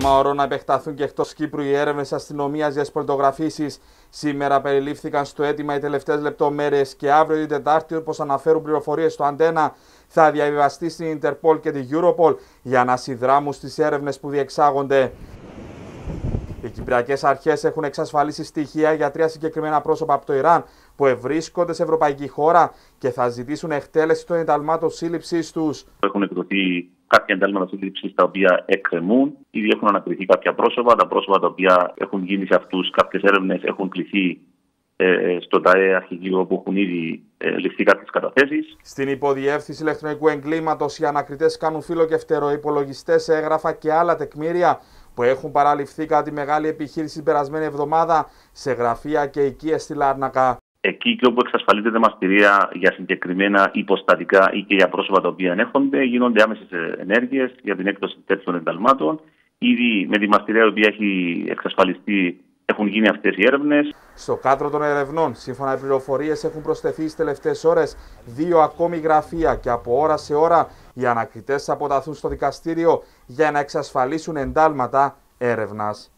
θέμα ορό να επεκταθούν και εκτός Κύπρου οι έρευνες αστυνομίας για τι πολιτογραφήσει. Σήμερα περιλήφθηκαν στο αίτημα οι τελευταίες λεπτομέρειες και αύριο την Τετάρτη, όπως αναφέρουν πληροφορίες στο Αντένα, θα διαβιβαστεί στην Ιντερπολ και την Europol για να συνδράμουν στις έρευνες που διεξάγονται. Οι Κυπριακές Αρχές έχουν εξασφαλίσει στοιχεία για τρία συγκεκριμένα πρόσωπα από το Ιράν που ευρίσκονται σε ευρωπαϊκή χώρα και θα ζητήσουν εκτέλεση των ενταλμάτων σύλληψής τους. Έχουν εκδοθεί κάποια εντάλματα σύλληψη τα οποία εκκρεμούν. Ήδη έχουν ανακριθεί κάποια πρόσωπα. Τα πρόσωπα τα οποία έχουν γίνει σε αυτούς κάποιες έρευνες έχουν κληθεί ε, στο ΤΑΕ αρχηγείο όπου έχουν ήδη ε, ληφθεί κάποιες καταθέσεις. Στην υποδιεύθυνση ηλεκτρονικού εγκλήματος, οι ανακριτές κάνουν φύλλο και φτεροϋπολογιστέ σε έγγραφα και άλλα τεκμήρια που έχουν παραληφθεί κατά τη μεγάλη επιχείρηση την περασμένη εβδομάδα σε γραφεία και οικίες στη Λάρνακα. Εκεί και όπου εξασφαλίζεται μαστηρία για συγκεκριμένα υποστατικά ή και για πρόσωπα τα οποία ενέχονται, γίνονται άμεσες ενέργειες για την έκδοση τέτοιων ενταλμάτων. Ήδη με τη μαστηρία η οποία έχει εξασφαλιστεί έχουν γίνει αυτές οι έρευνες. Στο κάτω των ερευνών, σύμφωνα με πληροφορίες, έχουν προσθεθεί στις τελευταίες ώρες δύο ακόμη γραφεία και από ώρα σε ώρα οι ανακριτές θα αποταθούν στο δικαστήριο για να εξασφαλίσουν εντάλματα έρευνας.